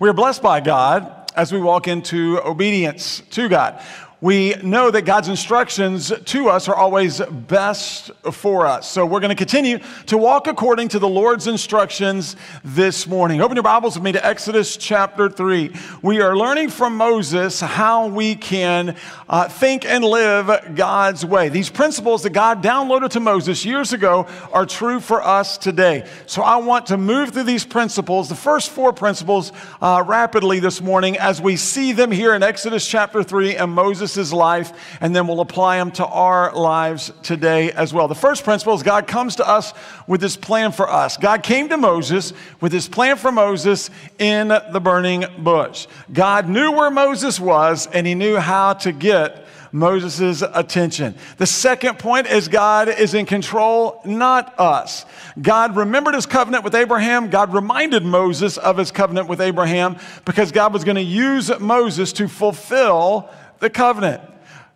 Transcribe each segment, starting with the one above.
We are blessed by God as we walk into obedience to God we know that God's instructions to us are always best for us. So we're going to continue to walk according to the Lord's instructions this morning. Open your Bibles with me to Exodus chapter 3. We are learning from Moses how we can uh, think and live God's way. These principles that God downloaded to Moses years ago are true for us today. So I want to move through these principles, the first four principles, uh, rapidly this morning as we see them here in Exodus chapter 3 and Moses Jesus' life, and then we'll apply them to our lives today as well. The first principle is God comes to us with his plan for us. God came to Moses with his plan for Moses in the burning bush. God knew where Moses was, and he knew how to get Moses' attention. The second point is God is in control, not us. God remembered his covenant with Abraham. God reminded Moses of his covenant with Abraham because God was going to use Moses to fulfill the covenant.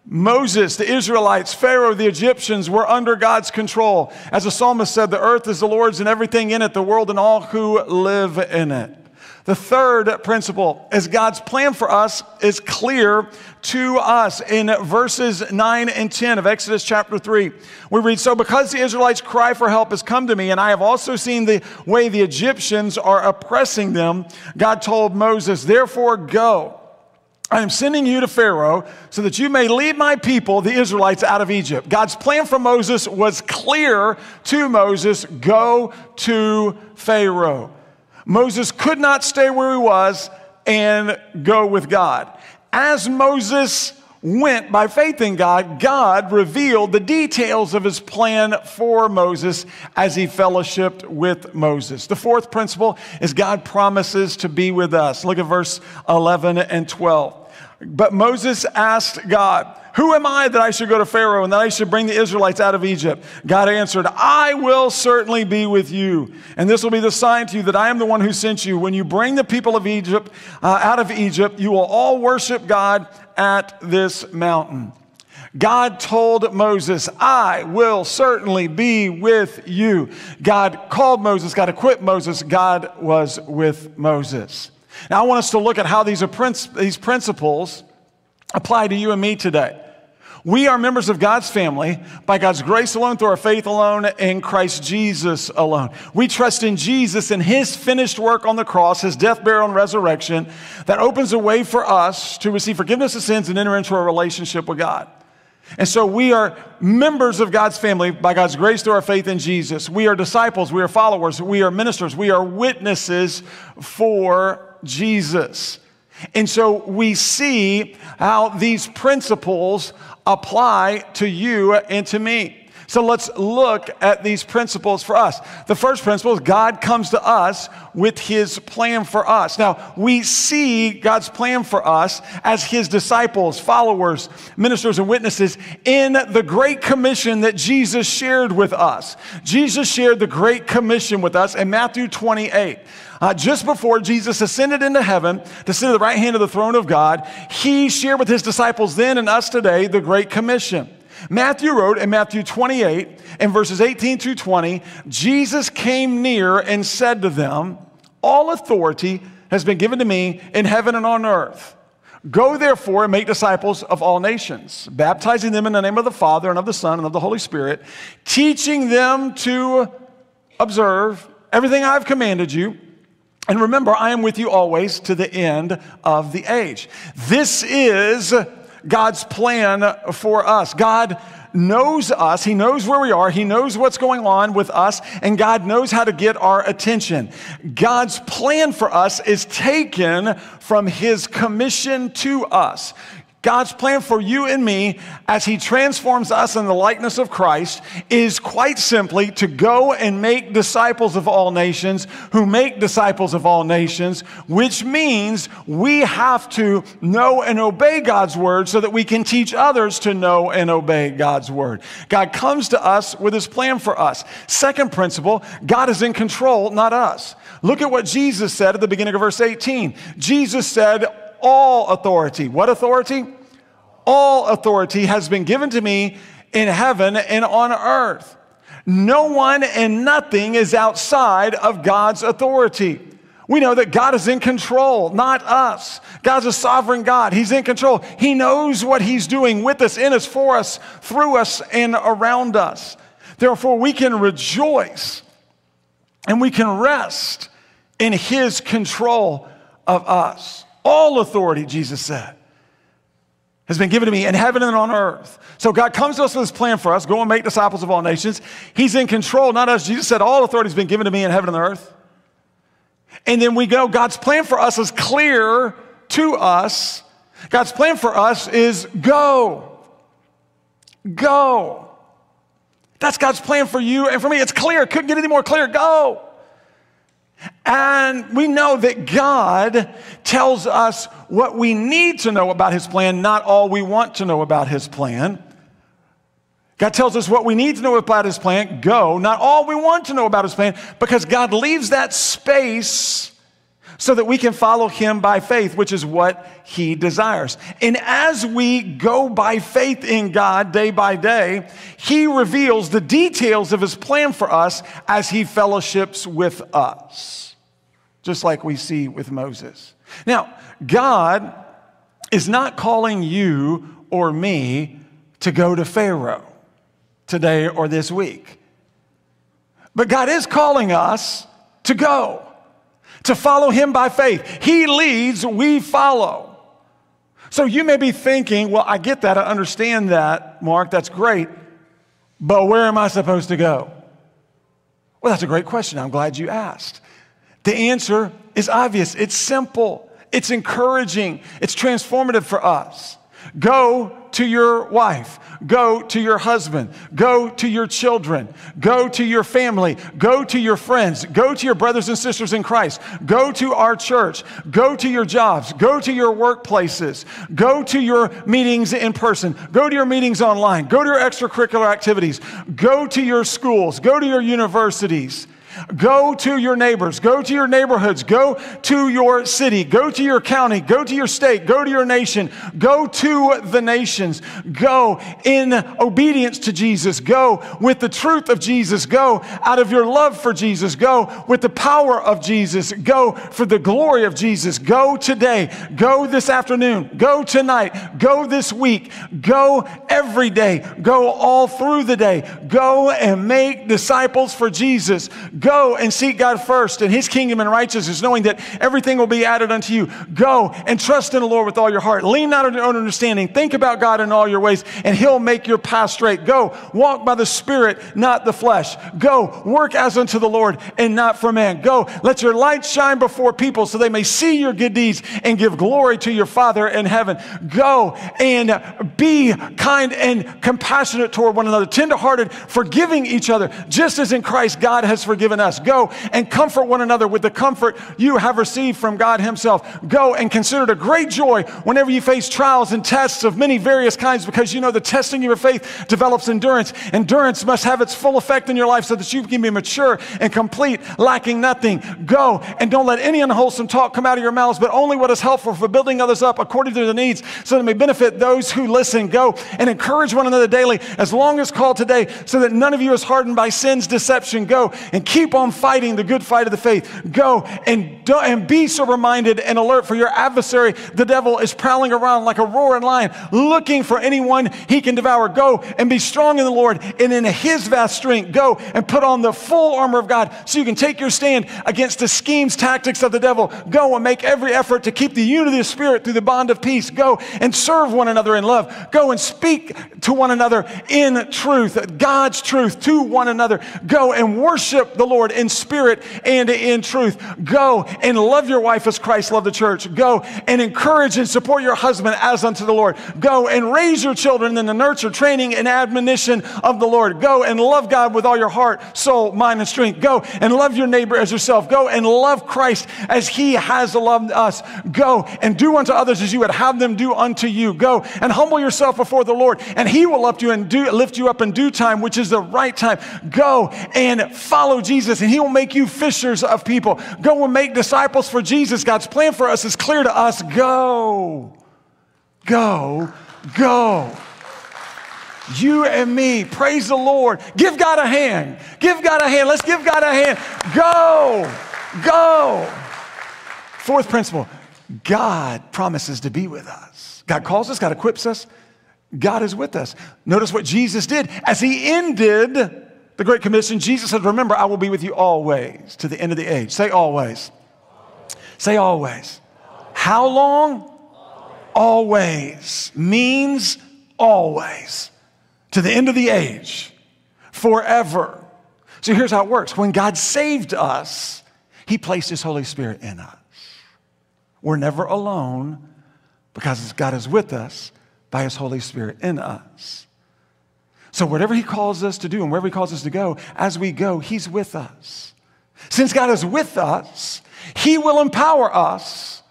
Moses, the Israelites, Pharaoh, the Egyptians were under God's control. As the psalmist said, the earth is the Lord's and everything in it, the world and all who live in it. The third principle is God's plan for us is clear to us. In verses 9 and 10 of Exodus chapter 3, we read So, because the Israelites' cry for help has come to me, and I have also seen the way the Egyptians are oppressing them, God told Moses, Therefore, go I am sending you to Pharaoh so that you may lead my people, the Israelites, out of Egypt. God's plan for Moses was clear to Moses go to Pharaoh. Moses could not stay where he was and go with God. As Moses went by faith in God, God revealed the details of his plan for Moses as he fellowshipped with Moses. The fourth principle is God promises to be with us. Look at verse 11 and 12. But Moses asked God, Who am I that I should go to Pharaoh and that I should bring the Israelites out of Egypt? God answered, I will certainly be with you. And this will be the sign to you that I am the one who sent you. When you bring the people of Egypt uh, out of Egypt, you will all worship God at this mountain. God told Moses, I will certainly be with you. God called Moses, God equipped Moses, God was with Moses. Now, I want us to look at how these, these principles apply to you and me today. We are members of God's family by God's grace alone, through our faith alone, in Christ Jesus alone. We trust in Jesus and His finished work on the cross, His death, burial, and resurrection that opens a way for us to receive forgiveness of sins and enter into a relationship with God. And so we are members of God's family by God's grace through our faith in Jesus. We are disciples, we are followers, we are ministers, we are witnesses for Jesus. And so we see how these principles apply to you and to me. So let's look at these principles for us. The first principle is God comes to us with his plan for us. Now, we see God's plan for us as his disciples, followers, ministers, and witnesses in the Great Commission that Jesus shared with us. Jesus shared the Great Commission with us in Matthew 28. Uh, just before Jesus ascended into heaven to sit at the right hand of the throne of God, he shared with his disciples then and us today the Great Commission. Matthew wrote in Matthew 28, in verses 18 through 20, Jesus came near and said to them, All authority has been given to me in heaven and on earth. Go therefore and make disciples of all nations, baptizing them in the name of the Father and of the Son and of the Holy Spirit, teaching them to observe everything I've commanded you. And remember, I am with you always to the end of the age. This is God's plan for us. God knows us. He knows where we are. He knows what's going on with us, and God knows how to get our attention. God's plan for us is taken from His commission to us. God's plan for you and me as He transforms us in the likeness of Christ is quite simply to go and make disciples of all nations who make disciples of all nations, which means we have to know and obey God's word so that we can teach others to know and obey God's word. God comes to us with His plan for us. Second principle God is in control, not us. Look at what Jesus said at the beginning of verse 18. Jesus said, all authority. What authority? All authority has been given to me in heaven and on earth. No one and nothing is outside of God's authority. We know that God is in control, not us. God's a sovereign God. He's in control. He knows what He's doing with us, in us, for us, through us, and around us. Therefore, we can rejoice and we can rest in His control of us. All authority, Jesus said, has been given to me in heaven and on earth. So God comes to us with His plan for us go and make disciples of all nations. He's in control, not us. Jesus said, All authority has been given to me in heaven and earth. And then we go, God's plan for us is clear to us. God's plan for us is go. Go. That's God's plan for you and for me. It's clear. Couldn't get any more clear. Go. And we know that God tells us what we need to know about His plan, not all we want to know about His plan. God tells us what we need to know about His plan, go, not all we want to know about His plan, because God leaves that space so that we can follow Him by faith, which is what He desires. And as we go by faith in God day by day, He reveals the details of His plan for us as He fellowships with us, just like we see with Moses. Now, God is not calling you or me to go to Pharaoh today or this week. But God is calling us to go, to follow Him by faith. He leads, we follow. So you may be thinking, well, I get that, I understand that, Marc, that's great, but where am I supposed to go? Well, that's a great question. I'm glad you asked. The answer is obvious, it's simple, it's encouraging, it's transformative for us. Go to your wife. Go to your husband. Go to your children. Go to your family. Go to your friends. Go to your brothers and sisters in Christ. Go to our church. Go to your jobs. Go to your workplaces. Go to your meetings in person. Go to your meetings online. Go to your extracurricular activities. Go to your schools. Go to your universities. Go to your neighbors, go to your neighborhoods, go to your city, go to your county, go to your state, go to your nation, go to the nations. Go in obedience to Jesus, go with the truth of Jesus, go out of your love for Jesus, go with the power of Jesus, go for the glory of Jesus. Go today, go this afternoon, go tonight, go this week, go every day, go all through the day. Go and make disciples for Jesus Go and seek God first and his kingdom and righteousness, knowing that everything will be added unto you. Go and trust in the Lord with all your heart. Lean not on your own understanding. Think about God in all your ways, and he'll make your path straight. Go walk by the Spirit, not the flesh. Go work as unto the Lord and not for man. Go let your light shine before people so they may see your good deeds and give glory to your Father in heaven. Go and be kind and compassionate toward one another, tenderhearted, forgiving each other, just as in Christ God has forgiven given us. Go and comfort one another with the comfort you have received from God Himself. Go and consider it a great joy whenever you face trials and tests of many various kinds because you know the testing of your faith develops endurance. Endurance must have its full effect in your life so that you can be mature and complete, lacking nothing. Go and don't let any unwholesome talk come out of your mouths, but only what is helpful for building others up according to their needs so that it may benefit those who listen. Go and encourage one another daily as long as called today so that none of you is hardened by sin's deception. Go and keep Keep on fighting the good fight of the faith. Go and, do, and be sober minded and alert, for your adversary, the devil, is prowling around like a roaring lion, looking for anyone he can devour. Go and be strong in the Lord and in his vast strength. Go and put on the full armor of God so you can take your stand against the schemes, tactics of the devil. Go and make every effort to keep the unity of spirit through the bond of peace. Go and serve one another in love. Go and speak to one another in truth, God's truth to one another. Go and worship the Lord in spirit and in truth. Go and love your wife as Christ loved the church. Go and encourage and support your husband as unto the Lord. Go and raise your children in the nurture, training, and admonition of the Lord. Go and love God with all your heart, soul, mind, and strength. Go and love your neighbor as yourself. Go and love Christ as he has loved us. Go and do unto others as you would have them do unto you. Go and humble yourself before the Lord, and he will lift you and do, lift you up in due time, which is the right time. Go and follow Jesus Jesus and He will make you fishers of people. Go and make disciples for Jesus. God's plan for us is clear to us. Go, go, go. You and me, praise the Lord. Give God a hand. Give God a hand. Let's give God a hand. Go, go. Fourth principle God promises to be with us. God calls us, God equips us, God is with us. Notice what Jesus did. As he ended the Great Commission, Jesus said, Remember, I will be with you always to the end of the age. Say always. Say always. How long? Always means always to the end of the age, forever. So here's how it works when God saved us, He placed His Holy Spirit in us. We're never alone because God is with us by His Holy Spirit in us. So, whatever He calls us to do and wherever He calls us to go, as we go, He's with us. Since God is with us, He will empower us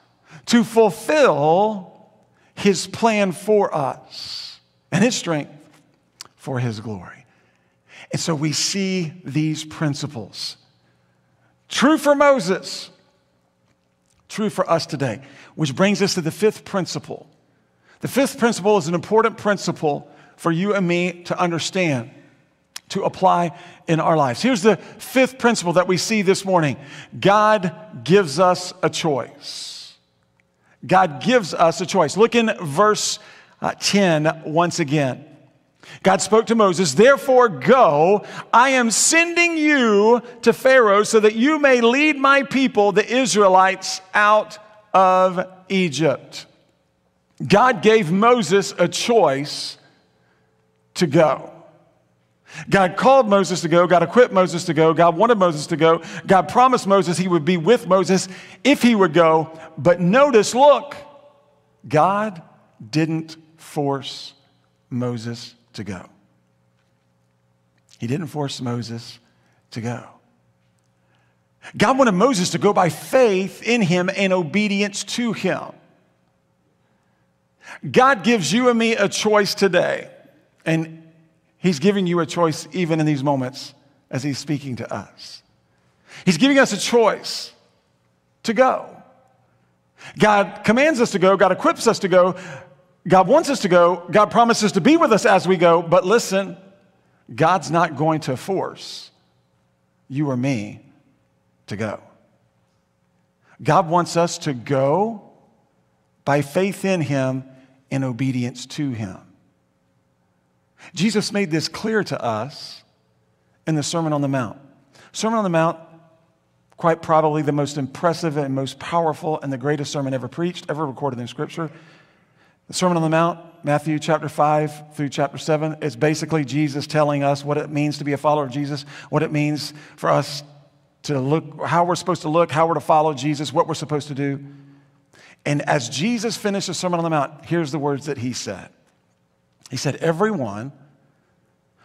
to fulfill His plan for us and His strength for His glory. And so we see these principles. True for Moses, true for us today, which brings us to the fifth principle. The fifth principle is an important principle for you and me to understand, to apply in our lives. Here's the fifth principle that we see this morning God gives us a choice. God gives us a choice. Look in verse uh, 10 once again. God spoke to Moses, Therefore, go. I am sending you to Pharaoh so that you may lead my people, the Israelites, out of Egypt. God gave Moses a choice to go. God called Moses to go. God equipped Moses to go. God wanted Moses to go. God promised Moses he would be with Moses if he would go. But notice, look, God didn't force Moses to go. He didn't force Moses to go. God wanted Moses to go by faith in him and obedience to him. God gives you and me a choice today, and He's giving you a choice even in these moments as He's speaking to us. He's giving us a choice to go. God commands us to go, God equips us to go, God wants us to go, God promises to be with us as we go, but listen, God's not going to force you or me to go. God wants us to go by faith in Him and obedience to Him. Jesus made this clear to us in the Sermon on the Mount. Sermon on the Mount, quite probably the most impressive and most powerful and the greatest sermon ever preached, ever recorded in Scripture. The Sermon on the Mount, Matthew chapter 5 through chapter 7, is basically Jesus telling us what it means to be a follower of Jesus, what it means for us to look, how we're supposed to look, how we're to follow Jesus, what we're supposed to do. And as Jesus finished the Sermon on the Mount, here's the words that he said He said, Everyone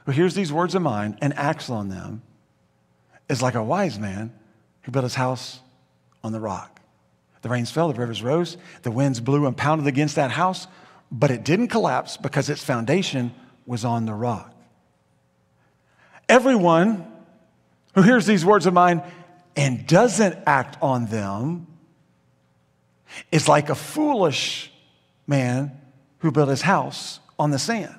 who hears these words of mine and acts on them is like a wise man who built his house on the rock. The rains fell, the rivers rose, the winds blew and pounded against that house, but it didn't collapse because its foundation was on the rock. Everyone who hears these words of mine and doesn't act on them is like a foolish man who built his house on the sand.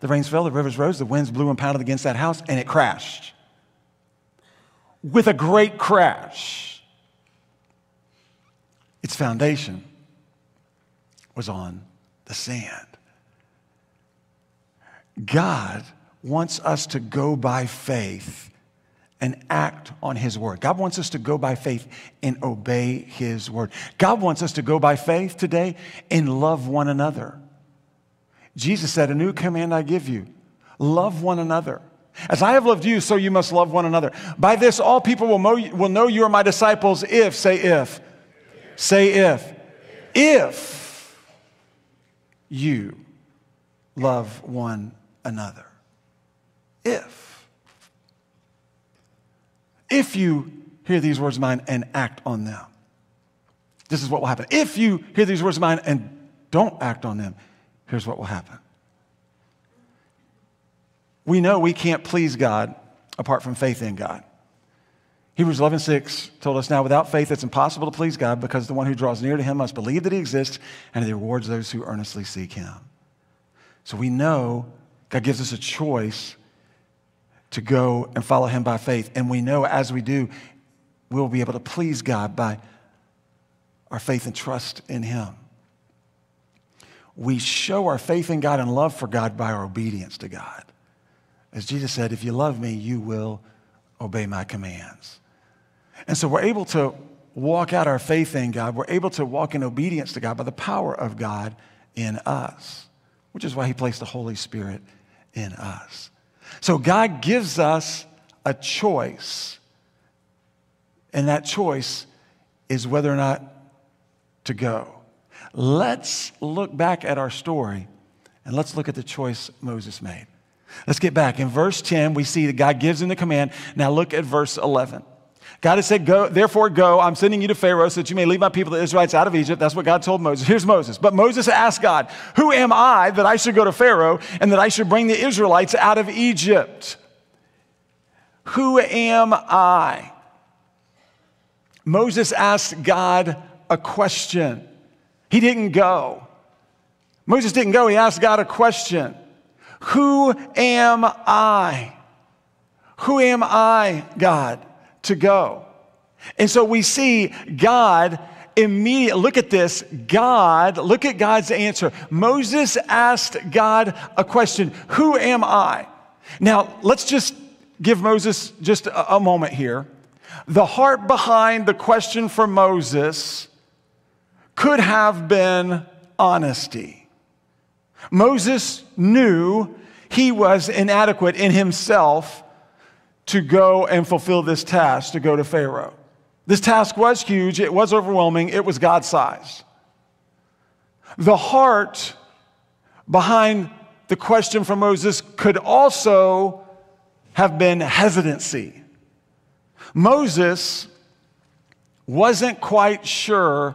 The rains fell, the rivers rose, the winds blew and pounded against that house, and it crashed. With a great crash, its foundation was on the sand. God wants us to go by faith and act on His word. God wants us to go by faith and obey His word. God wants us to go by faith today and love one another. Jesus said, A new command I give you love one another. As I have loved you, so you must love one another. By this, all people will know, will know you are my disciples if, say if, say if, if you love one another. If. If you hear these words of mine and act on them, this is what will happen. If you hear these words of mine and don't act on them, here's what will happen. We know we can't please God apart from faith in God. Hebrews 11, 6 told us now, without faith, it's impossible to please God because the one who draws near to him must believe that he exists and he rewards those who earnestly seek him. So we know God gives us a choice to go and follow him by faith. And we know as we do, we'll be able to please God by our faith and trust in Him. We show our faith in God and love for God by our obedience to God. As Jesus said, if you love me, you will obey my commands. And so we're able to walk out our faith in God. We're able to walk in obedience to God by the power of God in us, which is why He placed the Holy Spirit in us. So God gives us a choice, and that choice is whether or not to go. Let's look back at our story and let's look at the choice Moses made. Let's get back. In verse 10, we see that God gives him the command. Now look at verse 11. God has said, Go, therefore go, I'm sending you to Pharaoh so that you may lead my people, the Israelites, out of Egypt. That's what God told Moses. Here's Moses. But Moses asked God, Who am I that I should go to Pharaoh and that I should bring the Israelites out of Egypt? Who am I? Moses asked God a question. He didn't go. Moses didn't go. He asked God a question Who am I? Who am I, God, to go? And so we see God immediately, look at this. God, look at God's answer. Moses asked God a question Who am I? Now, let's just give Moses just a, a moment here. The heart behind the question for Moses could have been honesty. Moses knew he was inadequate in himself to go and fulfill this task, to go to Pharaoh. This task was huge, it was overwhelming, it was God sized. The heart behind the question from Moses could also have been hesitancy. Moses wasn't quite sure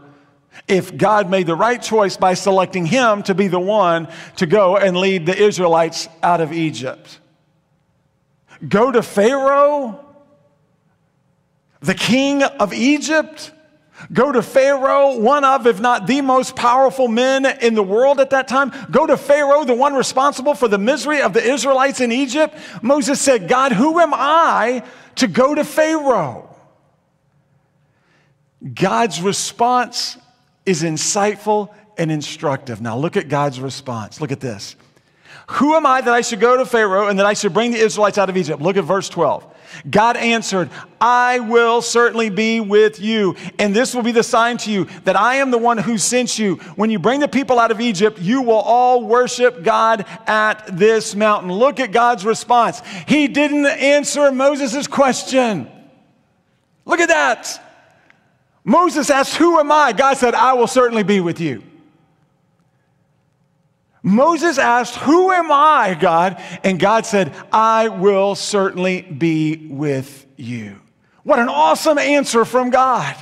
if God made the right choice by selecting him to be the one to go and lead the Israelites out of Egypt. Go to Pharaoh, the king of Egypt? Go to Pharaoh, one of, if not the most powerful men in the world at that time. Go to Pharaoh, the one responsible for the misery of the Israelites in Egypt. Moses said, God, who am I to go to Pharaoh? God's response is insightful and instructive. Now, look at God's response. Look at this. Who am I that I should go to Pharaoh and that I should bring the Israelites out of Egypt? Look at verse 12. God answered, I will certainly be with you, and this will be the sign to you that I am the one who sent you. When you bring the people out of Egypt, you will all worship God at this mountain. Look at God's response. He didn't answer Moses' question. Look at that. Moses asked, Who am I? God said, I will certainly be with you. Moses asked, Who am I, God? And God said, I will certainly be with you. What an awesome answer from God.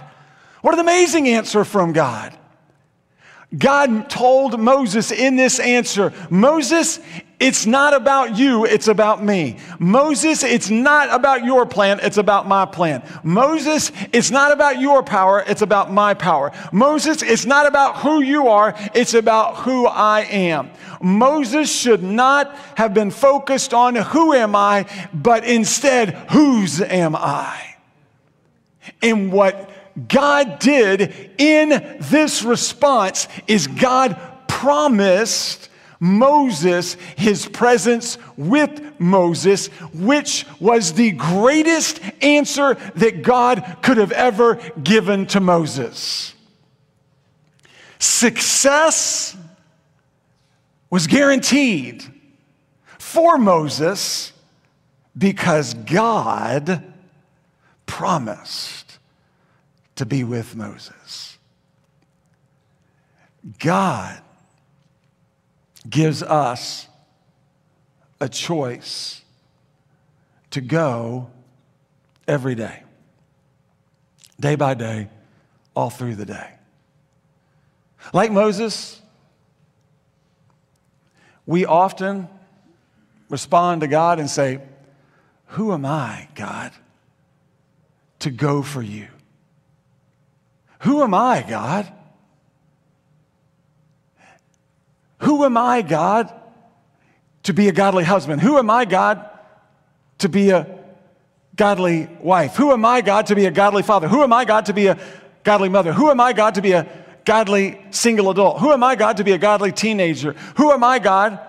What an amazing answer from God. God told Moses in this answer, Moses, it's not about you, it's about me. Moses, it's not about your plan, it's about my plan. Moses, it's not about your power, it's about my power. Moses, it's not about who you are, it's about who I am. Moses should not have been focused on who am I, but instead, whose am I? And what God did in this response is God promised Moses his presence with Moses, which was the greatest answer that God could have ever given to Moses. Success was guaranteed for Moses because God promised to be with Moses. God gives us a choice to go every day, day by day, all through the day. Like Moses, we often respond to God and say, Who am I, God, to go for you? Who am I, God? Who am I, God, to be a godly husband? Who am I, God, to be a godly wife? Who am I, God, to be a godly father? Who am I, God, to be a godly mother? Who am I, God, to be a godly single adult? Who am I, God, to be a godly teenager? Who am I, God,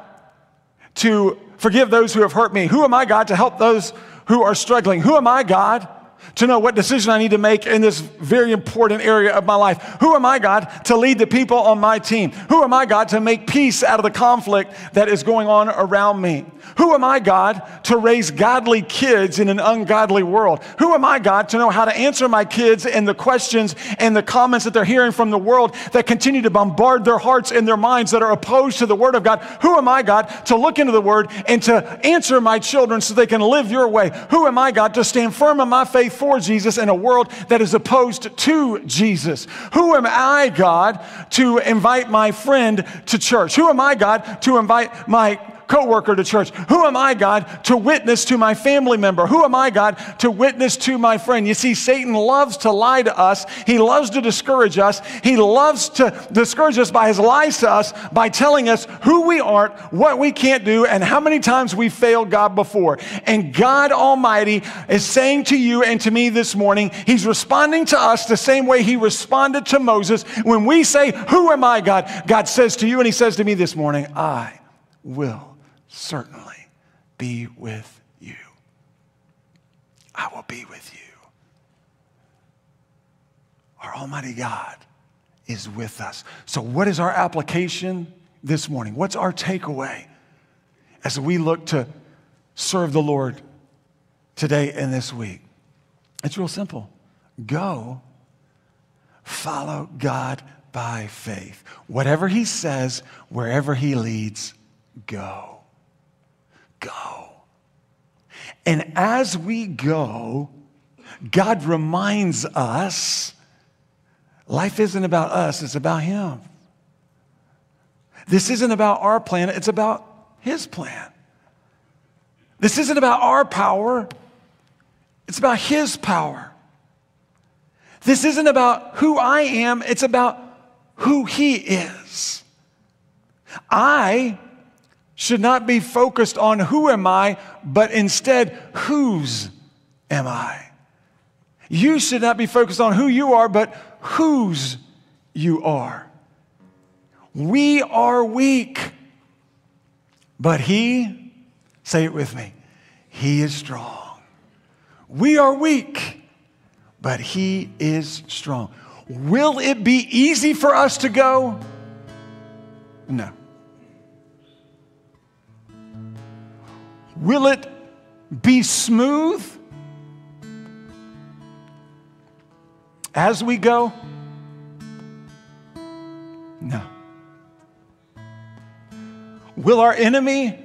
to forgive those who have hurt me? Who am I, God, to help those who are struggling? Who am I, God, to know what decision I need to make in this very important area of my life. Who am I, God, to lead the people on my team? Who am I, God, to make peace out of the conflict that is going on around me? Who am I, God, to raise godly kids in an ungodly world? Who am I, God, to know how to answer my kids and the questions and the comments that they're hearing from the world that continue to bombard their hearts and their minds that are opposed to the Word of God? Who am I, God, to look into the Word and to answer my children so they can live your way? Who am I, God, to stand firm in my faith for Jesus in a world that is opposed to Jesus? Who am I, God, to invite my friend to church? Who am I, God, to invite my coworker to church? Who am I, God, to witness to my family member? Who am I, God, to witness to my friend? You see, Satan loves to lie to us. He loves to discourage us. He loves to discourage us by his lies to us, by telling us who we aren't, what we can't do, and how many times we failed God before. And God Almighty is saying to you and to me this morning, He's responding to us the same way He responded to Moses. When we say, Who am I, God? God says to you, and He says to me this morning, I will certainly be with you. I will be with you. Our Almighty God is with us. So, what is our application this morning? What's our takeaway as we look to serve the Lord today and this week? It's real simple go, follow God by faith. Whatever He says, wherever He leads, go go. And as we go, God reminds us life isn't about us, it's about Him. This isn't about our plan, it's about His plan. This isn't about our power, it's about His power. This isn't about who I am, it's about who He is. I should not be focused on who am I, but instead, whose am I? You should not be focused on who you are, but whose you are. We are weak, but He, say it with me, He is strong. We are weak, but He is strong. Will it be easy for us to go? No. Will it be smooth as we go? No. Will our enemy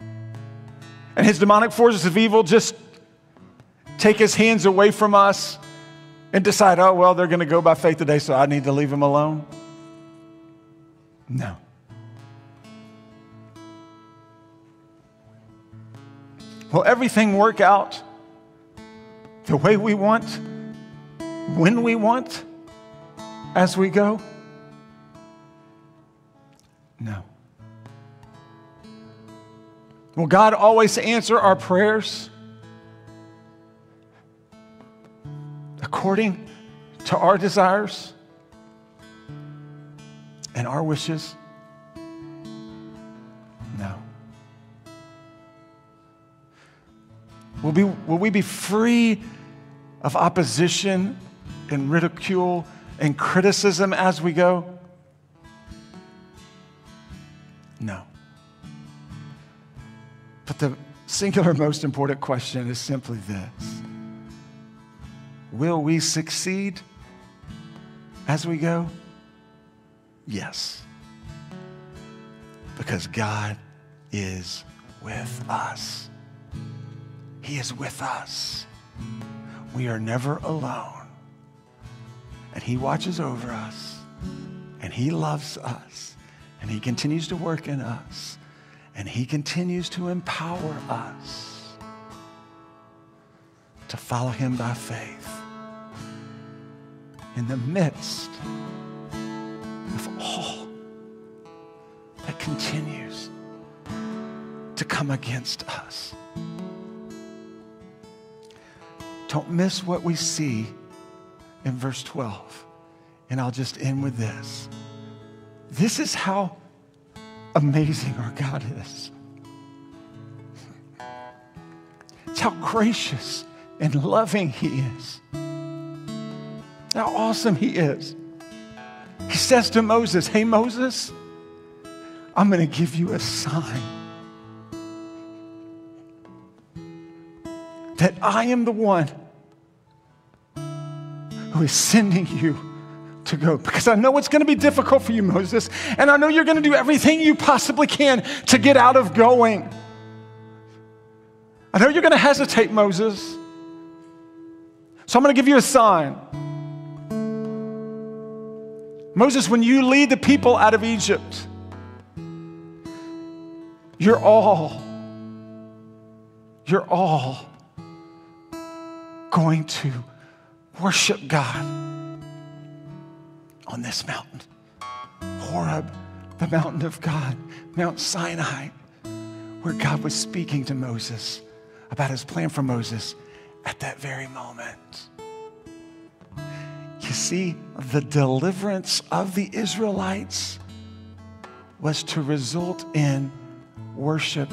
and his demonic forces of evil just take his hands away from us and decide, oh, well, they're going to go by faith today, so I need to leave them alone? No. Will everything work out the way we want, when we want, as we go? No. Will God always answer our prayers according to our desires and our wishes? Will, be, will we be free of opposition and ridicule and criticism as we go? No. But the singular most important question is simply this Will we succeed as we go? Yes. Because God is with us. He is with us. We are never alone. And He watches over us, and He loves us, and He continues to work in us, and He continues to empower us to follow Him by faith in the midst of all that continues to come against us. Don't miss what we see in verse 12. And I'll just end with this. This is how amazing our God is. It's how gracious and loving He is. How awesome He is. He says to Moses, Hey, Moses, I'm going to give you a sign that I am the one who is sending you to go because I know it's going to be difficult for you, Moses, and I know you're going to do everything you possibly can to get out of going. I know you're going to hesitate, Moses. So I'm going to give you a sign. Moses, when you lead the people out of Egypt, you're all, you're all going to worship God on this mountain. Horeb, the mountain of God, Mount Sinai, where God was speaking to Moses about his plan for Moses at that very moment. You see, the deliverance of the Israelites was to result in worship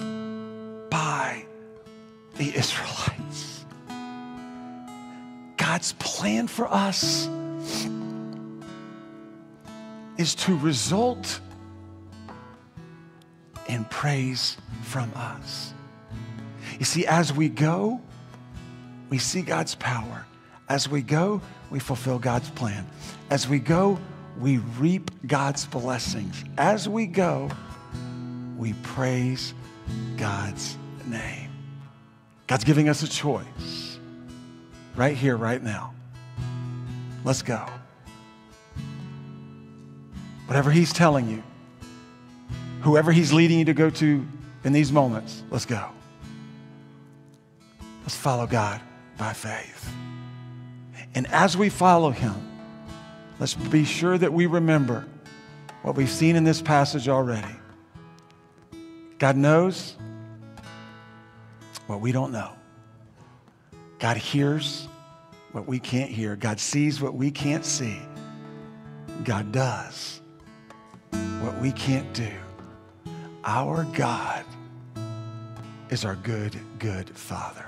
by the Israelites. God's plan for us is to result in praise from us. You see, as we go, we see God's power. As we go, we fulfill God's plan. As we go, we reap God's blessings. As we go, we praise God's name. God's giving us a choice right here, right now. Let's go. Whatever He's telling you, whoever He's leading you to go to in these moments, let's go. Let's follow God by faith. And as we follow Him, let's be sure that we remember what we've seen in this passage already. God knows what we don't know. God hears what we can't hear. God sees what we can't see. God does what we can't do. Our God is our good, good Father.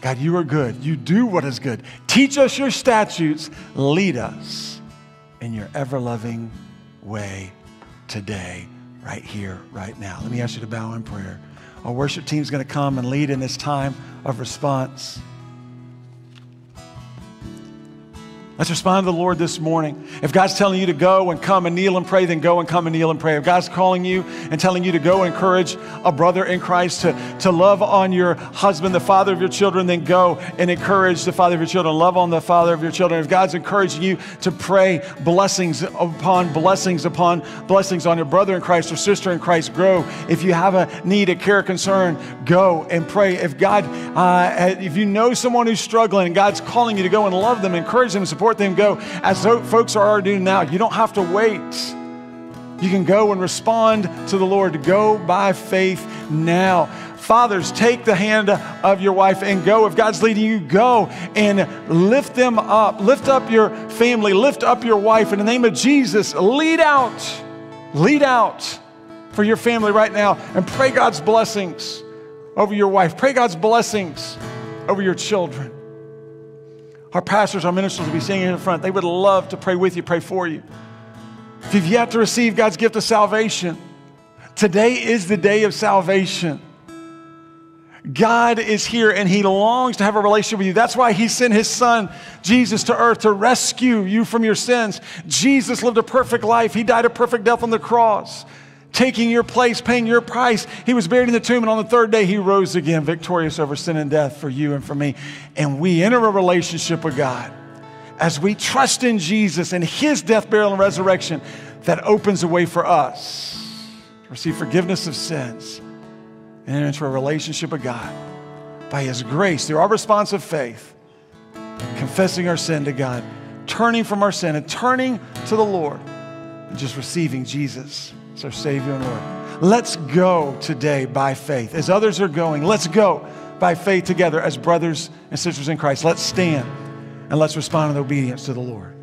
God, you are good. You do what is good. Teach us your statutes. Lead us in your ever loving way today, right here, right now. Let me ask you to bow in prayer. Our worship team is going to come and lead in this time of response. Let's respond to the Lord this morning. If God's telling you to go and come and kneel and pray, then go and come and kneel and pray. If God's calling you and telling you to go and encourage a brother in Christ to, to love on your husband, the father of your children, then go and encourage the father of your children. Love on the father of your children. If God's encouraging you to pray blessings upon blessings upon blessings on your brother in Christ or sister in Christ, grow. If you have a need, a care, concern, go and pray. If God, uh, if you know someone who's struggling and God's calling you to go and love them, encourage them, support support them go, as folks are already doing now. You don't have to wait. You can go and respond to the Lord. Go by faith now. Fathers, take the hand of your wife and go. If God's leading you, go and lift them up. Lift up your family. Lift up your wife. In the name of Jesus, lead out. Lead out for your family right now and pray God's blessings over your wife. Pray God's blessings over your children. Our pastors, our ministers will be singing in the front. They would love to pray with you, pray for you. If you've yet to receive God's gift of salvation, today is the day of salvation. God is here and He longs to have a relationship with you. That's why He sent His Son, Jesus, to earth to rescue you from your sins. Jesus lived a perfect life, He died a perfect death on the cross taking your place, paying your price. He was buried in the tomb, and on the third day, he rose again, victorious over sin and death for you and for me. And we enter a relationship with God as we trust in Jesus and his death, burial, and resurrection that opens a way for us to receive forgiveness of sins and enter into a relationship with God by his grace through our response of faith, confessing our sin to God, turning from our sin and turning to the Lord and just receiving Jesus as our Savior and Lord. Let's go today by faith. As others are going, let's go by faith together as brothers and sisters in Christ. Let's stand and let's respond in obedience to the Lord.